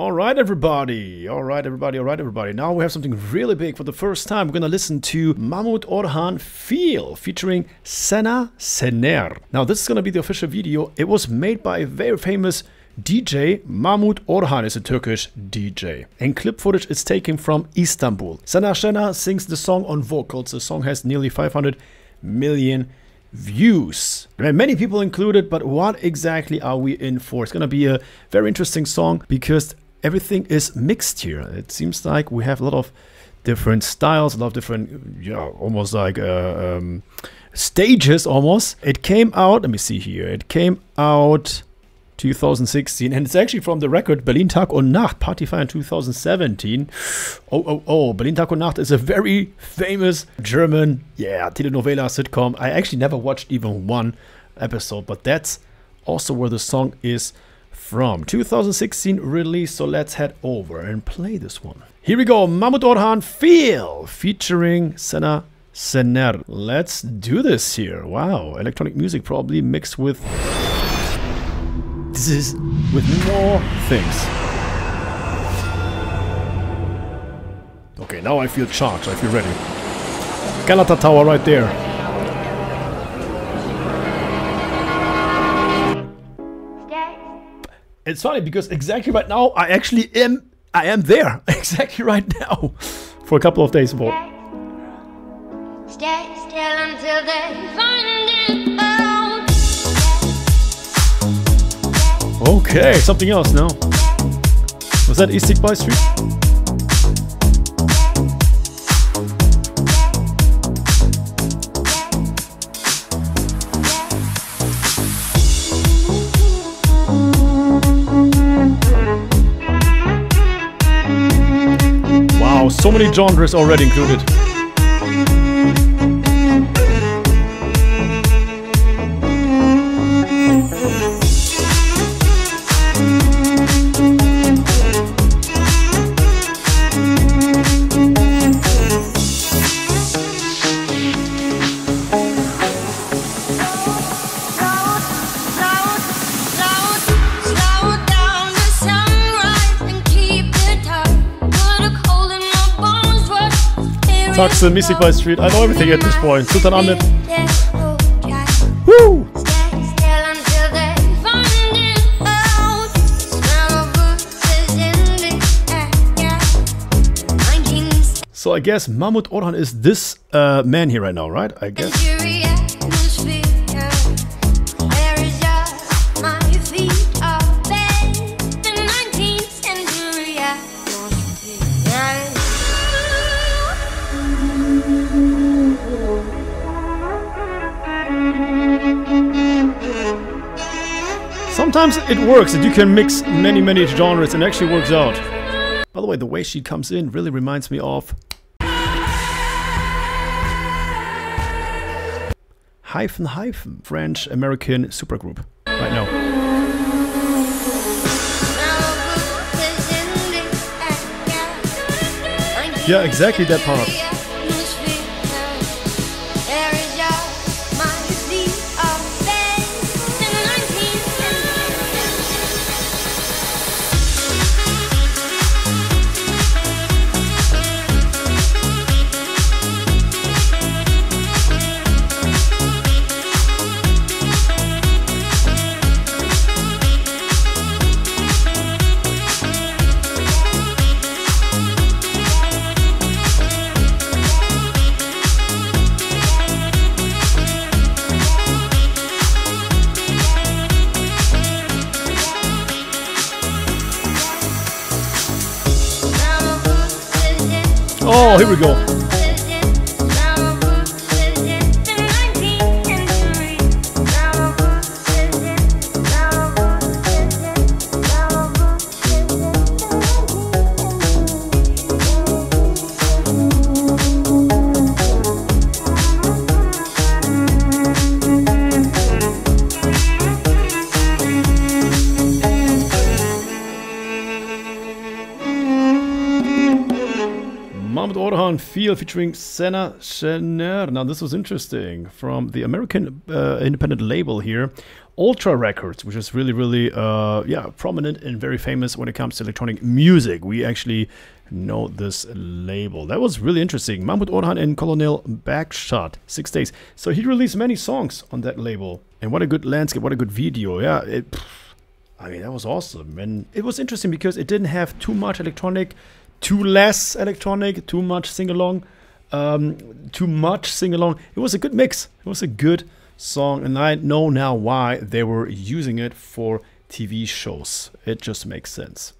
All right, everybody. All right, everybody. All right, everybody. Now we have something really big for the first time. We're going to listen to Mahmut Orhan Feel featuring Sena Sener. Now, this is going to be the official video. It was made by a very famous DJ Mahmut Orhan is a Turkish DJ. And clip footage is taken from Istanbul. Sena Sener sings the song on vocals. The song has nearly 500 million views. Many people included, but what exactly are we in for? It's going to be a very interesting song because everything is mixed here. It seems like we have a lot of different styles, a lot of different, yeah, almost like uh, um, stages almost. It came out, let me see here, it came out 2016 and it's actually from the record Berlin Tag und Nacht, Partyfire in 2017. Oh, oh, oh, Berlin Tag und Nacht is a very famous German, yeah, telenovela sitcom. I actually never watched even one episode, but that's also where the song is from 2016 release. So let's head over and play this one. Here we go, Mahmut Orhan Feel featuring Sena Sener. Let's do this here. Wow, electronic music probably mixed with this is with more things. Okay, now I feel charged. I feel ready. Galata Tower right there. It's funny because exactly right now I actually am I am there exactly right now for a couple of days more. Stay still until they find. Oh. Okay, something else now. Was that East by Street? So many genres already included. Tucson, Mississippi Street. I know everything at this point. Sultan Ahmed. Woo! So I guess Mahmut Orhan is this uh, man here right now, right? I guess. Sometimes it works that you can mix many, many genres and actually works out. By the way, the way she comes in really reminds me of Hyphen Hyphen, French American supergroup, right now. Yeah, exactly that part. Oh, here we go. Orhan Feel featuring Sena Sener. Now, this was interesting from the American uh, independent label here. Ultra Records, which is really, really, uh, yeah, prominent and very famous when it comes to electronic music. We actually know this label. That was really interesting. Mahmut Orhan and Colonel Bagshot, six days. So he released many songs on that label. And what a good landscape, what a good video. Yeah, it, I mean, that was awesome. And it was interesting because it didn't have too much electronic, too less electronic, too much sing along, um, too much sing along. It was a good mix. It was a good song. And I know now why they were using it for TV shows. It just makes sense.